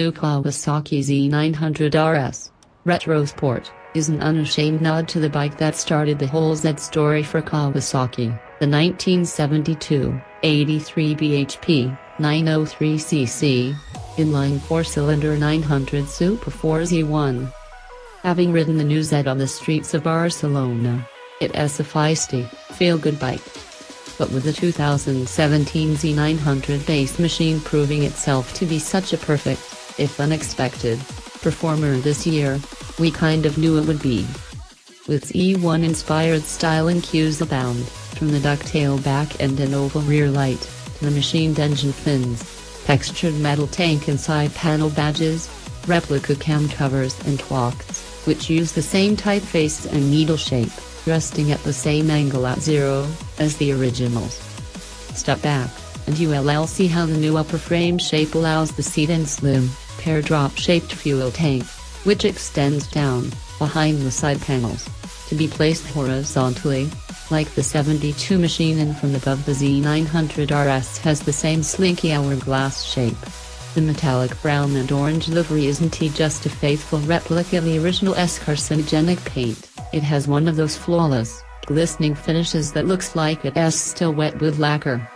New Kawasaki Z900 RS Retro Sport is an unashamed nod to the bike that started the whole Z story for Kawasaki. The 1972 83 bhp 903cc inline four-cylinder 900 Super 4Z1. Having ridden the new Z on the streets of Barcelona, it is a feisty, feel-good bike. But with the 2017 Z900 base machine proving itself to be such a perfect, if unexpected, performer this year, we kind of knew it would be. With Z1 inspired styling cues abound, from the ducktail back end and oval rear light, to the machined engine fins, textured metal tank and side panel badges, replica cam covers and twocks, which use the same typeface and needle shape, resting at the same angle at zero, as the originals. Step back, and you'll see how the new upper frame shape allows the seat and slim, pear drop shaped fuel tank, which extends down, behind the side panels, to be placed horizontally, like the 72 machine and from above the Z900 RS has the same slinky hourglass shape. The metallic brown and orange livery isn't just a faithful replica of the original S carcinogenic paint, it has one of those flawless, glistening finishes that looks like it is still wet with lacquer.